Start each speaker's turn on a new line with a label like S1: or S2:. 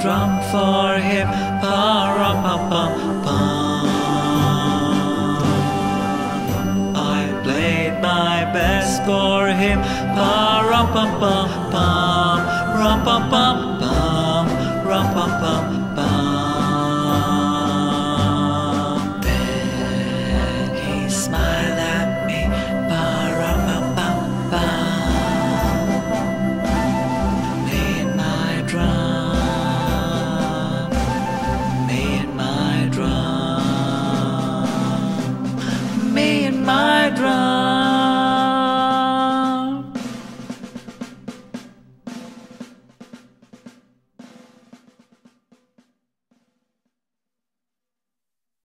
S1: drum for him. Pa rum pa pa pa. I played my best for him. Pa rum pa pa pa, Rum pam pam pam. Rum pam pam.